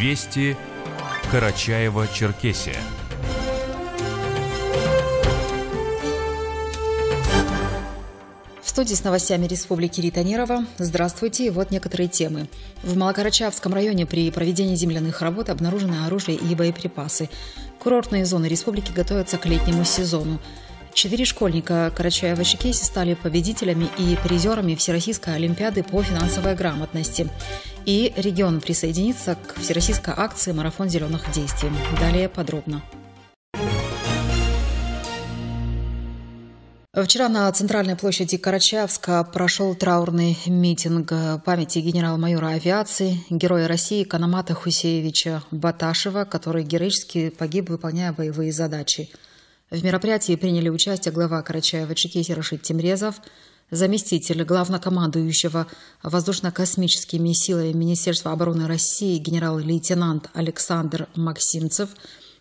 Вести Карачаева-Черкесия. В студии с новостями Республики Рита Нерова. Здравствуйте, и вот некоторые темы. В Малокарачавском районе при проведении земляных работ обнаружены оружие и боеприпасы. Курортные зоны республики готовятся к летнему сезону. Четыре школьника Карачаева-Чекеси стали победителями и призерами Всероссийской Олимпиады по финансовой грамотности. И регион присоединится к Всероссийской акции «Марафон зеленых действий». Далее подробно. Вчера на центральной площади Карачаевска прошел траурный митинг памяти генерал-майора авиации, героя России Канамата Хусеевича Баташева, который героически погиб, выполняя боевые задачи. В мероприятии приняли участие глава Карачаева-Чекесии Рашид Тимрезов, заместитель главнокомандующего воздушно-космическими силами Министерства обороны России генерал-лейтенант Александр Максимцев,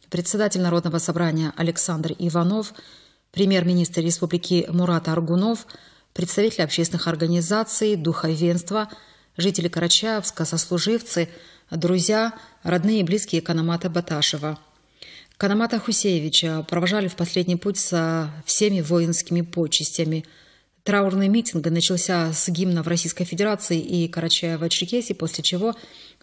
председатель Народного собрания Александр Иванов – премьер-министр республики Мурат Аргунов, представители общественных организаций, духовенства, жители Карачаевска, сослуживцы, друзья, родные и близкие Канамата Баташева. Канамата Хусеевича провожали в последний путь со всеми воинскими почестями. Траурный митинг начался с гимна в Российской Федерации и Карачаева-Черкесии, после чего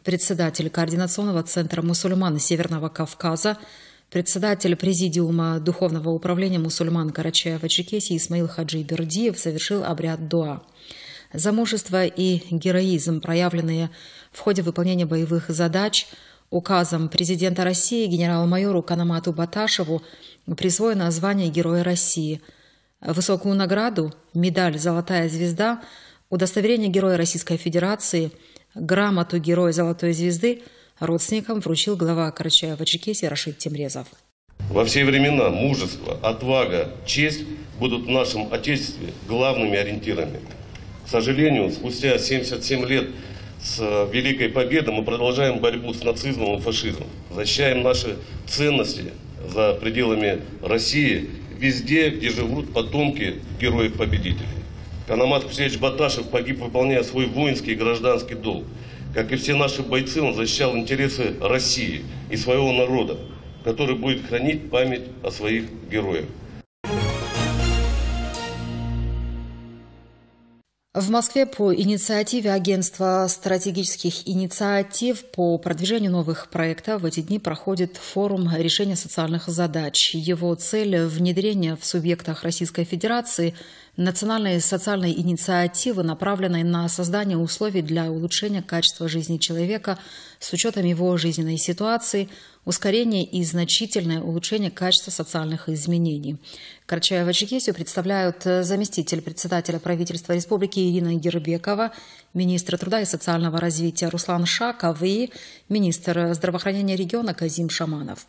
председатель Координационного центра мусульман Северного Кавказа – Председатель Президиума Духовного управления мусульман Карачаева-Черкесии Исмаил Хаджи Бердиев совершил обряд дуа. За мужество и героизм, проявленные в ходе выполнения боевых задач, указом президента России генерал-майору Канамату Баташеву присвоено звание Героя России. Высокую награду, медаль «Золотая звезда», удостоверение Героя Российской Федерации, грамоту Героя Золотой звезды – родственникам вручил глава Карачаева-Чекесии Рашид Тимрезов. Во все времена мужество, отвага, честь будут в нашем Отечестве главными ориентирами. К сожалению, спустя 77 лет с Великой Победой мы продолжаем борьбу с нацизмом и фашизмом. Защищаем наши ценности за пределами России, везде, где живут потомки героев-победителей. Канамат Хусеевич Баташев погиб, выполняя свой воинский и гражданский долг. Как и все наши бойцы, он защищал интересы России и своего народа, который будет хранить память о своих героях. В Москве по инициативе Агентства стратегических инициатив по продвижению новых проектов в эти дни проходит форум решения социальных задач. Его цель – внедрение в субъектах Российской Федерации – национальной социальной инициативы, направленной на создание условий для улучшения качества жизни человека с учетом его жизненной ситуации, ускорение и значительное улучшение качества социальных изменений. Карачаева-Чекесию представляют заместитель председателя правительства Республики Ирина Гербекова, министр труда и социального развития Руслан Шаков и министр здравоохранения региона Казим Шаманов.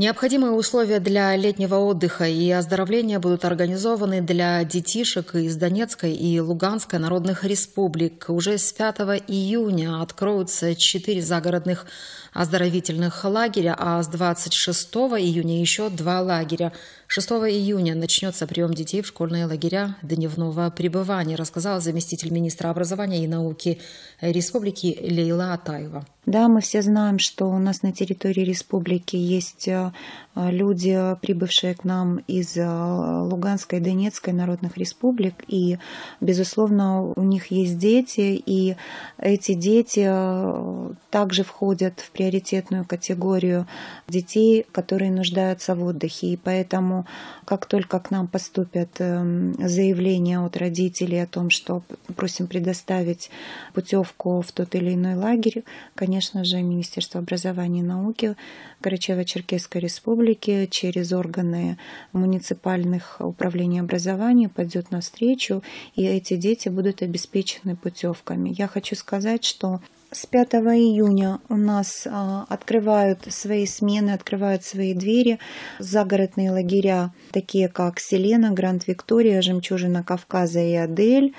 Необходимые условия для летнего отдыха и оздоровления будут организованы для детишек из Донецкой и Луганской народных республик. Уже с 5 июня откроются четыре загородных оздоровительных лагеря, а с 26 июня еще два лагеря. 6 июня начнется прием детей в школьные лагеря дневного пребывания, рассказала заместитель министра образования и науки Республики Лейла Атаева. Да, мы все знаем, что у нас на территории республики есть э, люди, прибывшие к нам из э, Луганской и Донецкой народных республик, и, безусловно, у них есть дети, и эти дети э, также входят в приоритетную категорию детей, которые нуждаются в отдыхе. И поэтому, как только к нам поступят заявления от родителей о том, что просим предоставить путевку в тот или иной лагерь, конечно, конечно же, Министерство образования и науки Карачаево-Черкесской Республики через органы муниципальных управлений образования пойдет навстречу, и эти дети будут обеспечены путевками. Я хочу сказать, что с 5 июня у нас а, открывают свои смены, открывают свои двери загородные лагеря, такие как Селена, Гранд Виктория, Жемчужина Кавказа и Адель.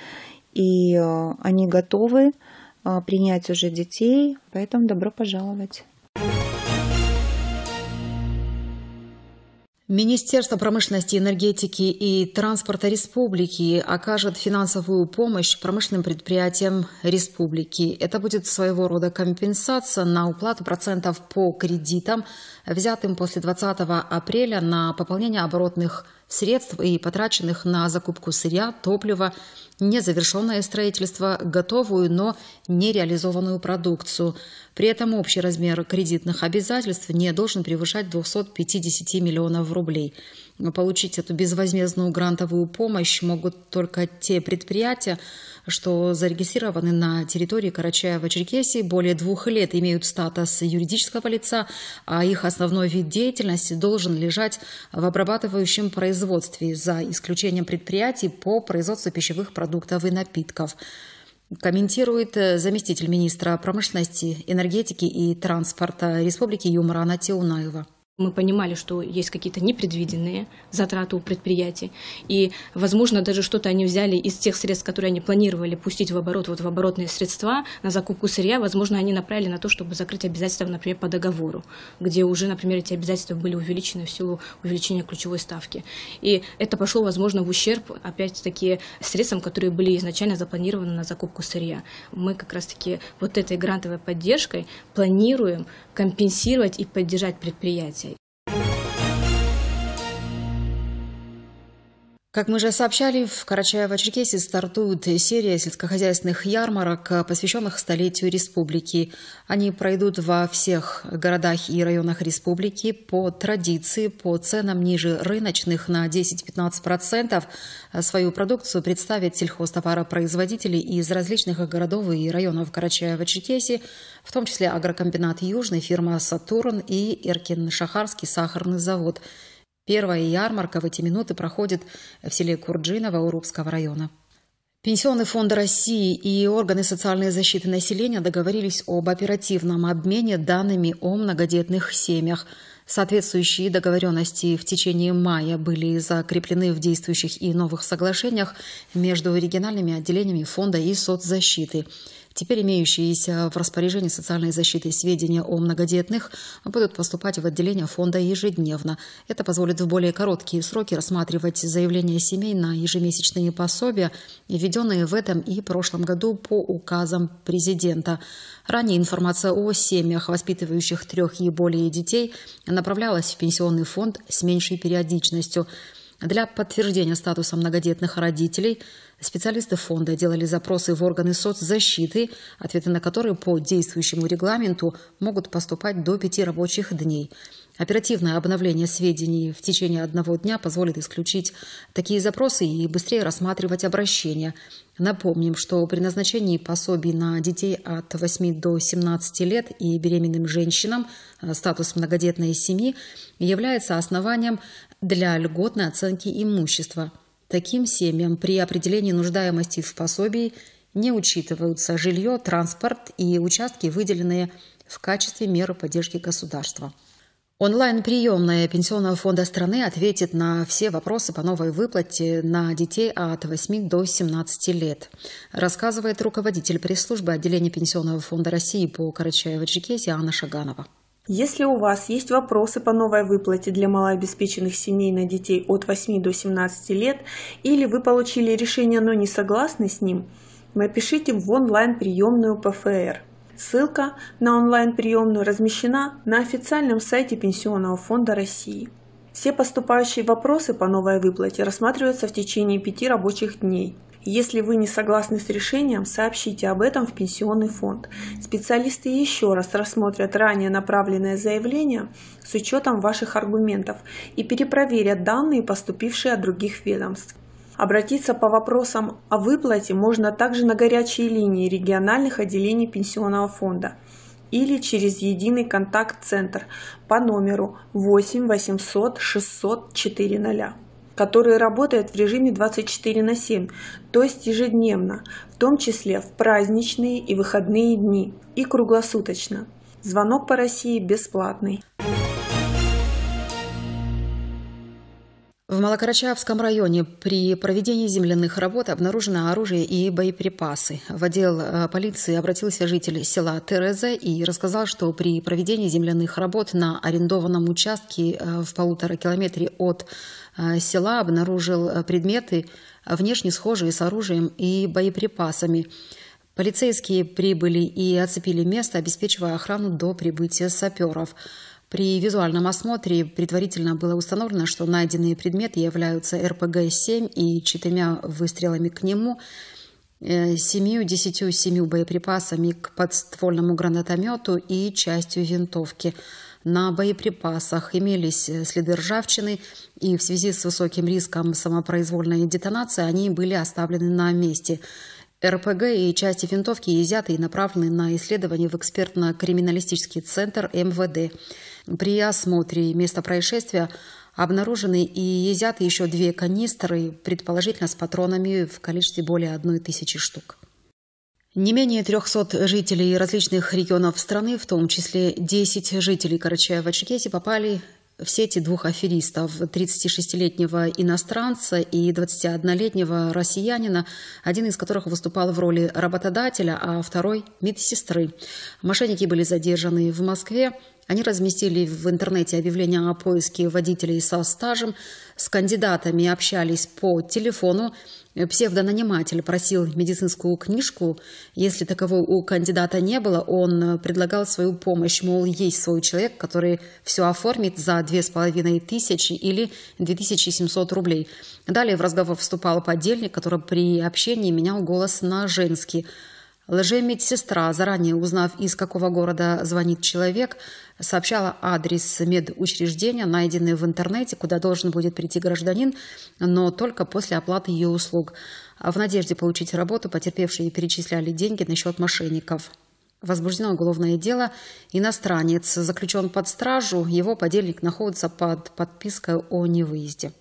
И а, они готовы а, принять уже детей, поэтому добро пожаловать. Министерство промышленности, энергетики и транспорта республики окажет финансовую помощь промышленным предприятиям республики. Это будет своего рода компенсация на уплату процентов по кредитам, взятым после 20 апреля на пополнение оборотных средств и потраченных на закупку сырья, топлива, незавершенное строительство, готовую, но нереализованную продукцию. При этом общий размер кредитных обязательств не должен превышать 250 миллионов рублей. Получить эту безвозмездную грантовую помощь могут только те предприятия, что зарегистрированы на территории Карачаева-Черкесии более двух лет, имеют статус юридического лица, а их основной вид деятельности должен лежать в обрабатывающем производстве, за исключением предприятий по производству пищевых продуктов и напитков комментирует заместитель министра промышленности, энергетики и транспорта Республики Юмрана Теунаева. Мы понимали, что есть какие-то непредвиденные затраты у предприятий. И, возможно, даже что-то они взяли из тех средств, которые они планировали пустить в оборот, вот в оборотные средства на закупку сырья, возможно, они направили на то, чтобы закрыть обязательства, например, по договору, где уже, например, эти обязательства были увеличены в силу увеличения ключевой ставки. И это пошло, возможно, в ущерб, опять-таки, средствам, которые были изначально запланированы на закупку сырья. Мы как раз-таки вот этой грантовой поддержкой планируем компенсировать и поддержать предприятия. Как мы уже сообщали, в Карачаево-Черкесии стартует серия сельскохозяйственных ярмарок, посвященных столетию республики. Они пройдут во всех городах и районах республики по традиции, по ценам ниже рыночных на 10-15%. Свою продукцию представят сельхозтоваропроизводители из различных городов и районов Карачаева-Черкесии, в том числе агрокомбинат «Южный», фирма «Сатурн» и Иркин-Шахарский сахарный завод – Первая ярмарка в эти минуты проходит в селе Курджиново Урубского района. Пенсионный фонд России и органы социальной защиты населения договорились об оперативном обмене данными о многодетных семьях. Соответствующие договоренности в течение мая были закреплены в действующих и новых соглашениях между региональными отделениями фонда и соцзащиты – Теперь имеющиеся в распоряжении социальной защиты сведения о многодетных будут поступать в отделение фонда ежедневно. Это позволит в более короткие сроки рассматривать заявления семей на ежемесячные пособия, введенные в этом и прошлом году по указам президента. Ранее информация о семьях, воспитывающих трех и более детей, направлялась в пенсионный фонд с меньшей периодичностью. Для подтверждения статуса многодетных родителей – Специалисты фонда делали запросы в органы соцзащиты, ответы на которые по действующему регламенту могут поступать до пяти рабочих дней. Оперативное обновление сведений в течение одного дня позволит исключить такие запросы и быстрее рассматривать обращения. Напомним, что при назначении пособий на детей от 8 до 17 лет и беременным женщинам э, статус многодетной семьи является основанием для льготной оценки имущества – Таким семьям при определении нуждаемости в пособии не учитываются жилье, транспорт и участки, выделенные в качестве меры поддержки государства. Онлайн-приемная Пенсионного фонда страны ответит на все вопросы по новой выплате на детей от 8 до 17 лет, рассказывает руководитель пресс-службы отделения Пенсионного фонда России по Карачаево-Черкесии Анна Шаганова. Если у вас есть вопросы по новой выплате для малообеспеченных семей на детей от 8 до 17 лет, или вы получили решение, но не согласны с ним, напишите в онлайн-приемную ПФР. Ссылка на онлайн-приемную размещена на официальном сайте Пенсионного фонда России. Все поступающие вопросы по новой выплате рассматриваются в течение пяти рабочих дней – если вы не согласны с решением, сообщите об этом в пенсионный фонд. Специалисты еще раз рассмотрят ранее направленное заявление с учетом ваших аргументов и перепроверят данные, поступившие от других ведомств. Обратиться по вопросам о выплате можно также на горячие линии региональных отделений пенсионного фонда или через единый контакт-центр по номеру 8 800 600 400 который работает в режиме 24 на 7, то есть ежедневно, в том числе в праздничные и выходные дни и круглосуточно. Звонок по России бесплатный. В Малокарачаевском районе при проведении земляных работ обнаружено оружие и боеприпасы. В отдел э, полиции обратился житель села Тереза и рассказал, что при проведении земляных работ на арендованном участке э, в полутора километре от э, села обнаружил предметы, внешне схожие с оружием и боеприпасами. Полицейские прибыли и оцепили место, обеспечивая охрану до прибытия саперов. При визуальном осмотре предварительно было установлено, что найденные предметы являются РПГ-7 и четырьмя выстрелами к нему, э, семью, десятью семью боеприпасами к подствольному гранатомету и частью винтовки. На боеприпасах имелись следы ржавчины, и в связи с высоким риском самопроизвольной детонации они были оставлены на месте. РПГ и части винтовки изъяты и направлены на исследование в экспертно-криминалистический центр МВД. При осмотре места происшествия обнаружены и изъяты еще две канистры, предположительно с патронами в количестве более одной тысячи штук. Не менее 300 жителей различных регионов страны, в том числе 10 жителей Карачаева-Черкесии, попали в сети двух аферистов – 36-летнего иностранца и 21-летнего россиянина, один из которых выступал в роли работодателя, а второй – медсестры. Мошенники были задержаны в Москве. Они разместили в интернете объявление о поиске водителей со стажем, с кандидатами общались по телефону, псевдонаниматель просил медицинскую книжку. Если таковой у кандидата не было, он предлагал свою помощь, мол, есть свой человек, который все оформит за две с половиной тысячи или 2700 рублей. Далее в разговор вступал подельник, который при общении менял голос на женский. Лжемедсестра, заранее узнав, из какого города звонит человек, сообщала адрес медучреждения, найденный в интернете, куда должен будет прийти гражданин, но только после оплаты ее услуг. В надежде получить работу потерпевшие перечисляли деньги на счет мошенников. Возбуждено уголовное дело. Иностранец заключен под стражу. Его подельник находится под подпиской о невыезде.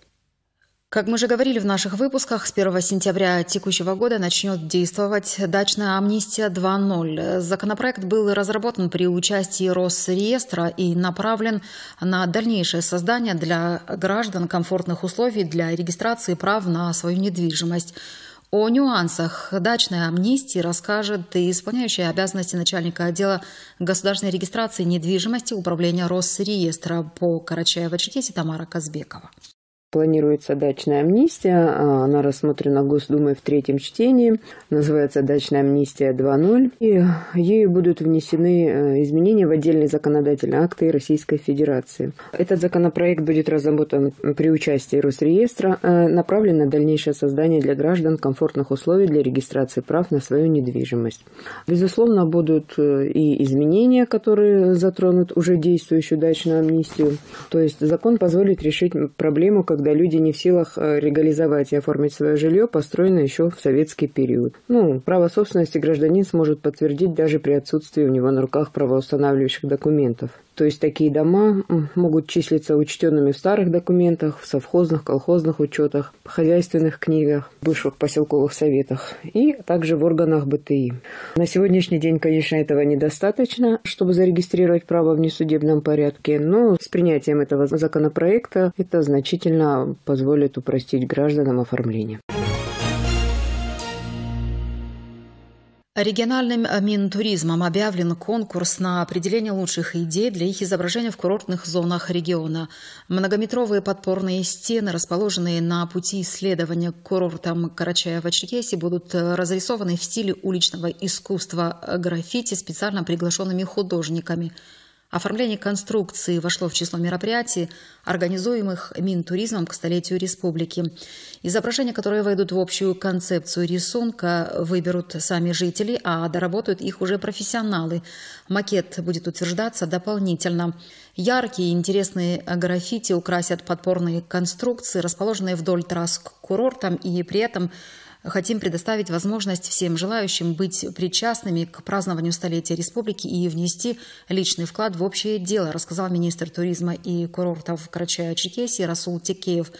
Как мы уже говорили в наших выпусках, с 1 сентября текущего года начнет действовать дачная амнистия 2.0. Законопроект был разработан при участии Росреестра и направлен на дальнейшее создание для граждан комфортных условий для регистрации прав на свою недвижимость. О нюансах дачной амнистии расскажет и исполняющая обязанности начальника отдела государственной регистрации недвижимости Управления Росреестра по Карачаево-Черкесии Тамара Казбекова. Планируется дачная амнистия, а, она рассмотрена Госдумой в третьем чтении, называется дачная амнистия 2.0, и ею будут внесены э, изменения в отдельные законодательные акты Российской Федерации. Этот законопроект будет разработан при участии Росреестра, э, направлен на дальнейшее создание для граждан комфортных условий для регистрации прав на свою недвижимость. Безусловно, будут э, и изменения, которые затронут уже действующую дачную амнистию. То есть закон позволит решить проблему, как когда люди не в силах э, легализовать и оформить свое жилье, построенное еще в советский период. Ну, право собственности гражданин сможет подтвердить даже при отсутствии у него на руках правоустанавливающих документов. То есть такие дома могут числиться учтенными в старых документах, в совхозных, колхозных учетах, хозяйственных книгах, бывших поселковых советах и также в органах БТИ. На сегодняшний день, конечно, этого недостаточно, чтобы зарегистрировать право в несудебном порядке, но с принятием этого законопроекта это значительно позволит упростить гражданам оформление. Региональным Минтуризмом объявлен конкурс на определение лучших идей для их изображения в курортных зонах региона. Многометровые подпорные стены, расположенные на пути исследования к курортам Карачаева-Черкесии, будут разрисованы в стиле уличного искусства граффити специально приглашенными художниками – Оформление конструкции вошло в число мероприятий, организуемых Минтуризмом к столетию республики. Изображения, которые войдут в общую концепцию рисунка, выберут сами жители, а доработают их уже профессионалы. Макет будет утверждаться дополнительно. Яркие и интересные граффити украсят подпорные конструкции, расположенные вдоль трасс к курортам, и при этом хотим предоставить возможность всем желающим быть причастными к празднованию столетия республики и внести личный вклад в общее дело, рассказал министр туризма и курортов Карачая-Черкесии Расул Текеев.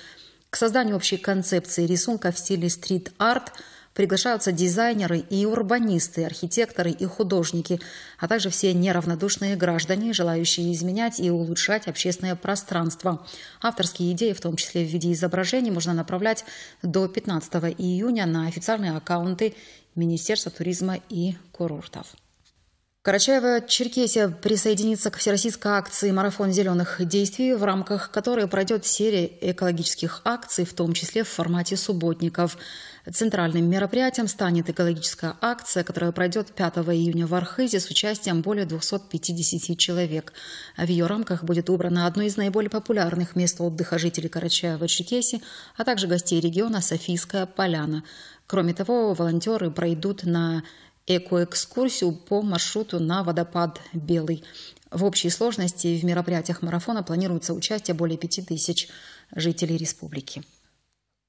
К созданию общей концепции рисунка в стиле стрит-арт Приглашаются дизайнеры и урбанисты, архитекторы и художники, а также все неравнодушные граждане, желающие изменять и улучшать общественное пространство. Авторские идеи, в том числе в виде изображений, можно направлять до 15 июня на официальные аккаунты Министерства туризма и курортов. Карачаево-Черкесия присоединится к всероссийской акции «Марафон зеленых действий», в рамках которой пройдет серия экологических акций, в том числе в формате субботников. Центральным мероприятием станет экологическая акция, которая пройдет 5 июня в Архизе с участием более 250 человек. В ее рамках будет убрано одно из наиболее популярных мест отдыха жителей Карачаева-Черкесии, а также гостей региона Софийская поляна. Кроме того, волонтеры пройдут на экоэкскурсию по маршруту на водопад Белый. В общей сложности в мероприятиях марафона планируется участие более 5000 жителей республики.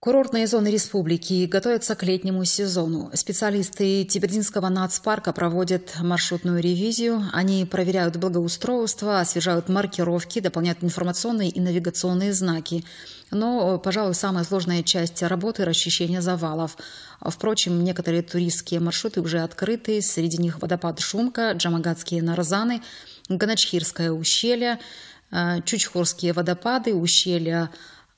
Курортные зоны республики готовятся к летнему сезону. Специалисты Тибердинского нацпарка проводят маршрутную ревизию. Они проверяют благоустройство, освежают маркировки, дополняют информационные и навигационные знаки. Но, пожалуй, самая сложная часть работы – расчищение завалов. Впрочем, некоторые туристские маршруты уже открыты. Среди них водопад Шумка, Джамагатские нарзаны, Ганачхирское ущелье, э, Чучхорские водопады, ущелья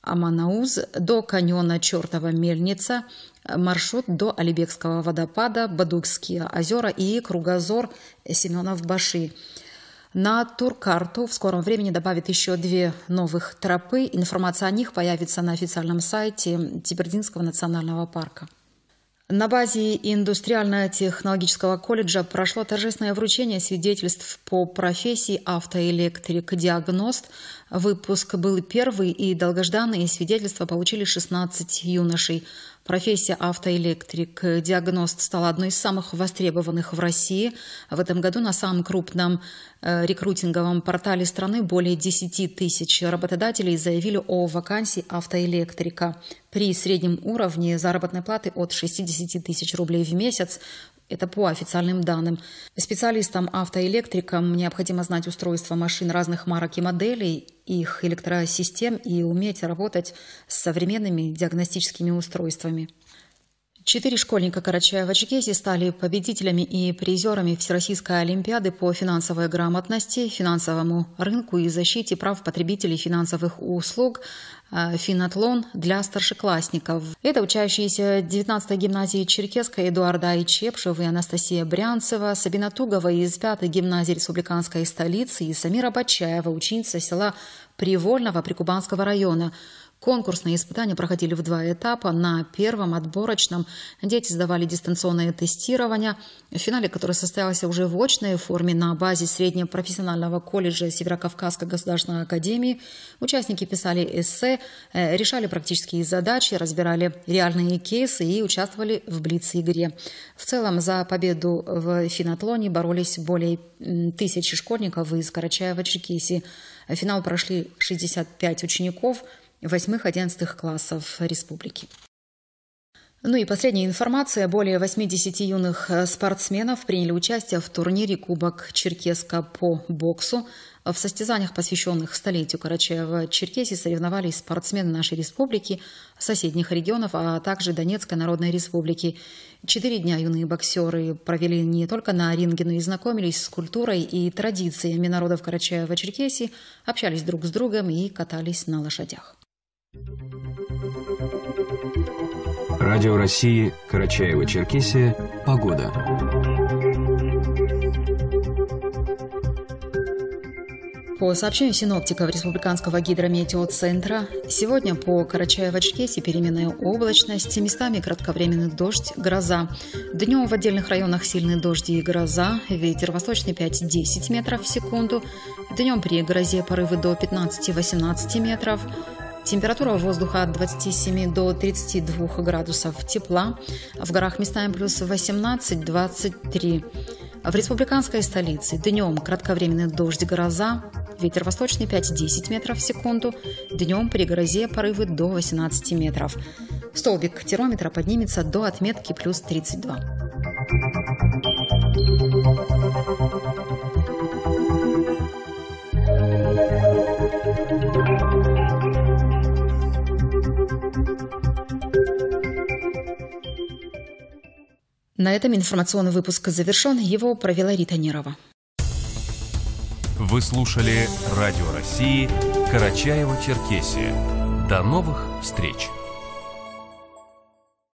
Аманауз до каньона Чертова мельница, маршрут до Алибекского водопада, Бадукские озера и кругозор Семенов Баши. На туркарту в скором времени добавят еще две новых тропы. Информация о них появится на официальном сайте Тибердинского национального парка. На базе индустриально-технологического колледжа прошло торжественное вручение свидетельств по профессии автоэлектрик-диагност. Выпуск был первый и долгожданные свидетельства получили 16 юношей. Профессия автоэлектрик-диагност стала одной из самых востребованных в России. В этом году на самом крупном э, рекрутинговом портале страны более 10 тысяч работодателей заявили о вакансии автоэлектрика. При среднем уровне заработной платы от 60 тысяч рублей в месяц это по официальным данным. Специалистам-автоэлектрикам необходимо знать устройства машин разных марок и моделей, их электросистем и уметь работать с современными диагностическими устройствами. Четыре школьника Карачаева-Чекесии стали победителями и призерами Всероссийской Олимпиады по финансовой грамотности, финансовому рынку и защите прав потребителей финансовых услуг э, «Финатлон» для старшеклассников. Это учащиеся 19-й гимназии Черкесской Эдуарда Ичепшев и Анастасия Брянцева, Сабина Тугова из 5-й гимназии Республиканской столицы и Самира Бачаева, ученица села Привольного Прикубанского района – Конкурсные испытания проходили в два этапа. На первом отборочном дети сдавали дистанционное тестирование, в финале которое состоялось уже в очной форме на базе среднего профессионального колледжа Северокавказской государственной академии. Участники писали эссе, э, решали практические задачи, разбирали реальные кейсы и участвовали в блиц-игре. В целом за победу в финатлоне боролись более тысячи школьников из Карачаева-Черкесии. В финал прошли 65 учеников – 8-11 классов республики. Ну и последняя информация. Более 80 юных э, спортсменов приняли участие в турнире Кубок Черкеска по боксу. В состязаниях, посвященных столетию Карачаева-Черкесии, соревновались спортсмены нашей республики, соседних регионов, а также Донецкой Народной Республики. Четыре дня юные боксеры провели не только на ринге, но и знакомились с культурой и традициями народов Карачаева-Черкесии, общались друг с другом и катались на лошадях. Радио России, Карачаево-Черкесия, погода. По сообщению синоптиков Республиканского гидрометеоцентра, сегодня по Карачаево-Черкесии переменная облачность, местами кратковременный дождь, гроза. Днем в отдельных районах сильный дождь и гроза, ветер восточный 5-10 метров в секунду. Днем при грозе порывы до 15-18 метров. Температура воздуха от 27 до 32 градусов тепла. В горах местами плюс 18-23. В республиканской столице днем кратковременный дождь, гроза, ветер восточный 5-10 метров в секунду, днем при грозе порывы до 18 метров. Столбик термометра поднимется до отметки плюс 32. На этом информационный выпуск завершен. Его провела Рита Нерова. Вы слушали Радио России Карачаева-Черкесия. До новых встреч!